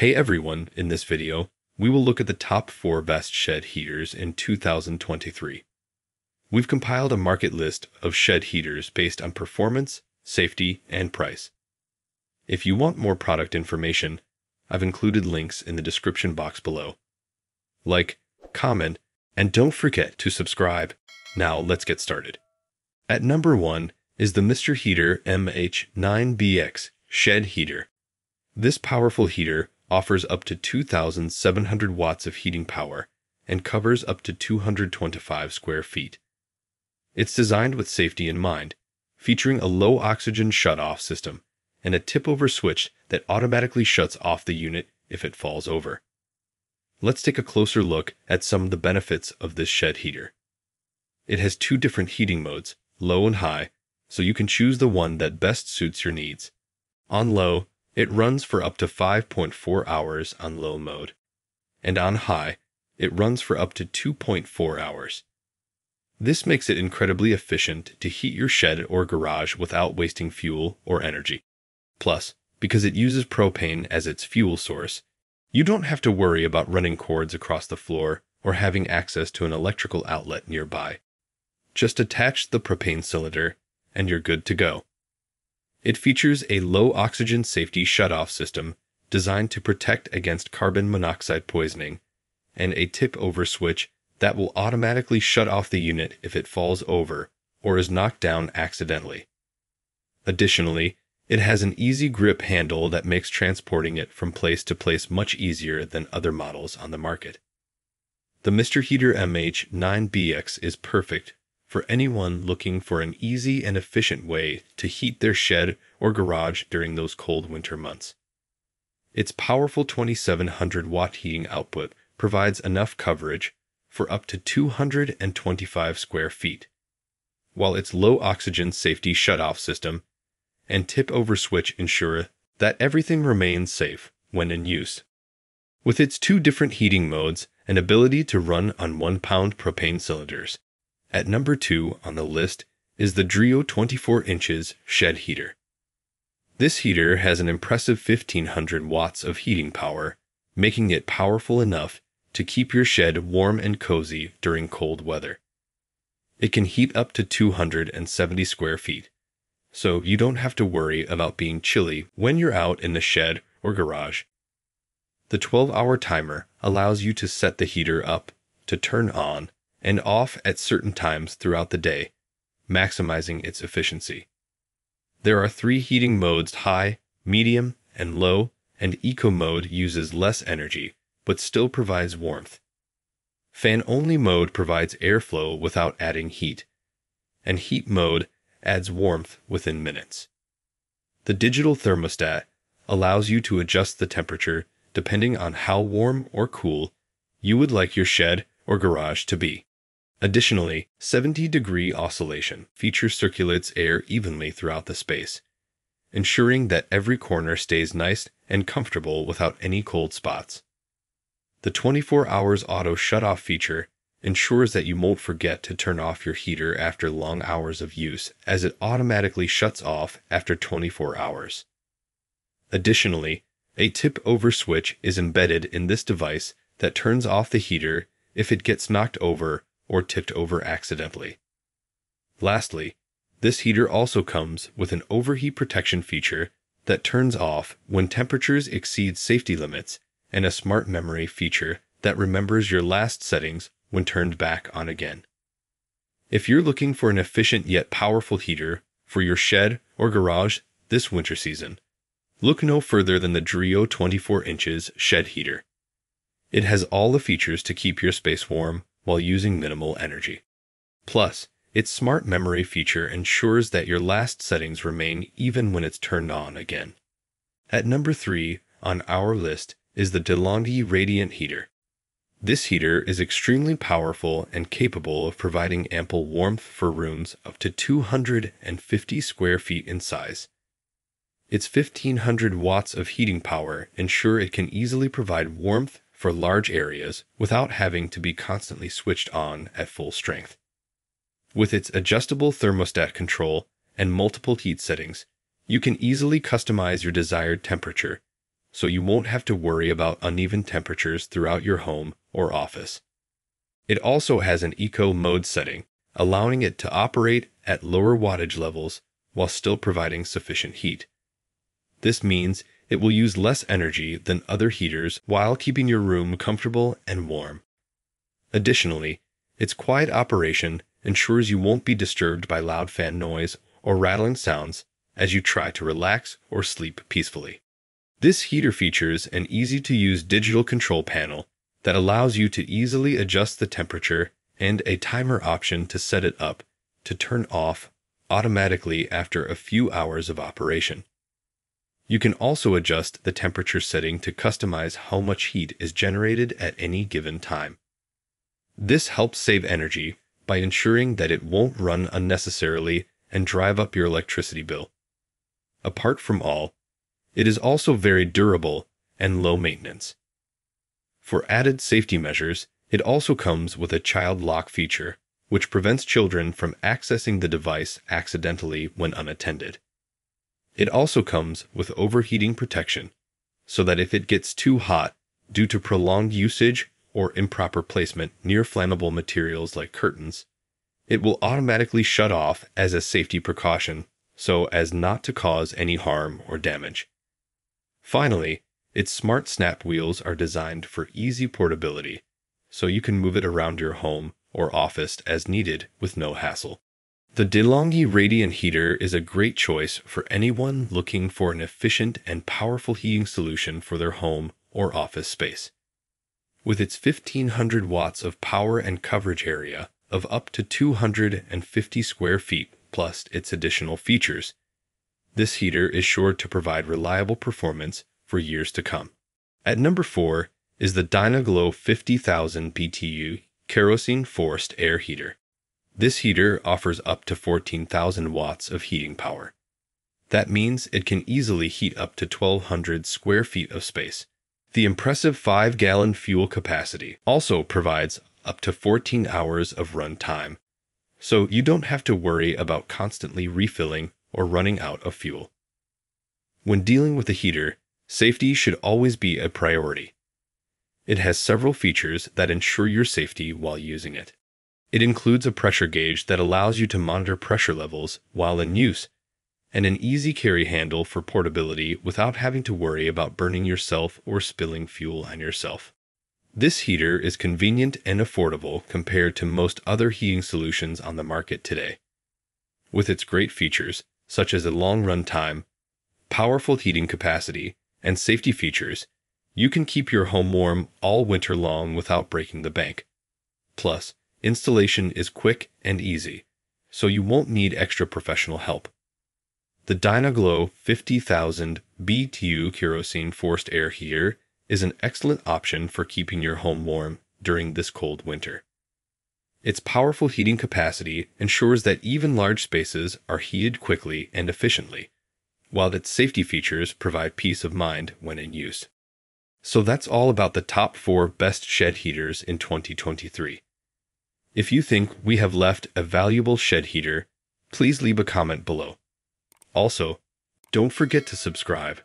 Hey everyone, in this video, we will look at the top 4 best shed heaters in 2023. We've compiled a market list of shed heaters based on performance, safety, and price. If you want more product information, I've included links in the description box below. Like, comment, and don't forget to subscribe. Now let's get started. At number 1 is the Mr. Heater MH9BX Shed Heater. This powerful heater offers up to 2,700 watts of heating power and covers up to 225 square feet. It's designed with safety in mind, featuring a low oxygen shut-off system and a tip-over switch that automatically shuts off the unit if it falls over. Let's take a closer look at some of the benefits of this shed heater. It has two different heating modes, low and high, so you can choose the one that best suits your needs. On low, it runs for up to 5.4 hours on low mode, and on high, it runs for up to 2.4 hours. This makes it incredibly efficient to heat your shed or garage without wasting fuel or energy. Plus, because it uses propane as its fuel source, you don't have to worry about running cords across the floor or having access to an electrical outlet nearby. Just attach the propane cylinder and you're good to go. It features a low oxygen safety shutoff system designed to protect against carbon monoxide poisoning, and a tip over switch that will automatically shut off the unit if it falls over or is knocked down accidentally. Additionally, it has an easy grip handle that makes transporting it from place to place much easier than other models on the market. The Mr. Heater MH9BX is perfect for anyone looking for an easy and efficient way to heat their shed or garage during those cold winter months. Its powerful 2700 watt heating output provides enough coverage for up to 225 square feet, while its low oxygen safety shutoff system and tip over switch ensure that everything remains safe when in use. With its two different heating modes and ability to run on 1 pound propane cylinders, at number 2 on the list is the Dreo 24 inches shed heater. This heater has an impressive 1500 watts of heating power, making it powerful enough to keep your shed warm and cozy during cold weather. It can heat up to 270 square feet, so you don't have to worry about being chilly when you're out in the shed or garage. The 12 hour timer allows you to set the heater up to turn on and off at certain times throughout the day, maximizing its efficiency. There are three heating modes high, medium, and low, and eco mode uses less energy but still provides warmth. Fan only mode provides airflow without adding heat, and heat mode adds warmth within minutes. The digital thermostat allows you to adjust the temperature depending on how warm or cool you would like your shed or garage to be. Additionally, 70 degree oscillation feature circulates air evenly throughout the space, ensuring that every corner stays nice and comfortable without any cold spots. The 24 hours auto shut-off feature ensures that you won't forget to turn off your heater after long hours of use as it automatically shuts off after 24 hours. Additionally, a tip-over switch is embedded in this device that turns off the heater if it gets knocked over or tipped over accidentally. Lastly, this heater also comes with an overheat protection feature that turns off when temperatures exceed safety limits and a smart memory feature that remembers your last settings when turned back on again. If you're looking for an efficient yet powerful heater for your shed or garage this winter season, look no further than the Dreo 24 inches shed heater. It has all the features to keep your space warm while using minimal energy. Plus, its smart memory feature ensures that your last settings remain even when it's turned on again. At number 3 on our list is the DeLonghi Radiant Heater. This heater is extremely powerful and capable of providing ample warmth for rooms up to 250 square feet in size. Its 1500 watts of heating power ensure it can easily provide warmth for large areas without having to be constantly switched on at full strength. With its adjustable thermostat control and multiple heat settings, you can easily customize your desired temperature, so you won't have to worry about uneven temperatures throughout your home or office. It also has an eco mode setting, allowing it to operate at lower wattage levels while still providing sufficient heat. This means it will use less energy than other heaters while keeping your room comfortable and warm. Additionally, its quiet operation ensures you won't be disturbed by loud fan noise or rattling sounds as you try to relax or sleep peacefully. This heater features an easy to use digital control panel that allows you to easily adjust the temperature and a timer option to set it up to turn off automatically after a few hours of operation. You can also adjust the temperature setting to customize how much heat is generated at any given time. This helps save energy by ensuring that it won't run unnecessarily and drive up your electricity bill. Apart from all, it is also very durable and low maintenance. For added safety measures, it also comes with a child lock feature, which prevents children from accessing the device accidentally when unattended. It also comes with overheating protection, so that if it gets too hot due to prolonged usage or improper placement near flammable materials like curtains, it will automatically shut off as a safety precaution so as not to cause any harm or damage. Finally, its smart snap wheels are designed for easy portability, so you can move it around your home or office as needed with no hassle. The DeLonghi Radiant Heater is a great choice for anyone looking for an efficient and powerful heating solution for their home or office space. With its 1500 watts of power and coverage area of up to 250 square feet plus its additional features, this heater is sure to provide reliable performance for years to come. At number 4 is the Dyna-Glo 50,000 BTU kerosene forced air heater. This heater offers up to 14,000 watts of heating power. That means it can easily heat up to 1,200 square feet of space. The impressive 5 gallon fuel capacity also provides up to 14 hours of run time, so you don't have to worry about constantly refilling or running out of fuel. When dealing with a heater, safety should always be a priority. It has several features that ensure your safety while using it. It includes a pressure gauge that allows you to monitor pressure levels while in use, and an easy carry handle for portability without having to worry about burning yourself or spilling fuel on yourself. This heater is convenient and affordable compared to most other heating solutions on the market today. With its great features, such as a long run time, powerful heating capacity, and safety features, you can keep your home warm all winter long without breaking the bank. Plus, Installation is quick and easy, so you won't need extra professional help. The Dyna-Glo 50,000 BTU kerosene forced air heater is an excellent option for keeping your home warm during this cold winter. Its powerful heating capacity ensures that even large spaces are heated quickly and efficiently, while its safety features provide peace of mind when in use. So that's all about the top four best shed heaters in 2023. If you think we have left a valuable shed heater, please leave a comment below. Also, don't forget to subscribe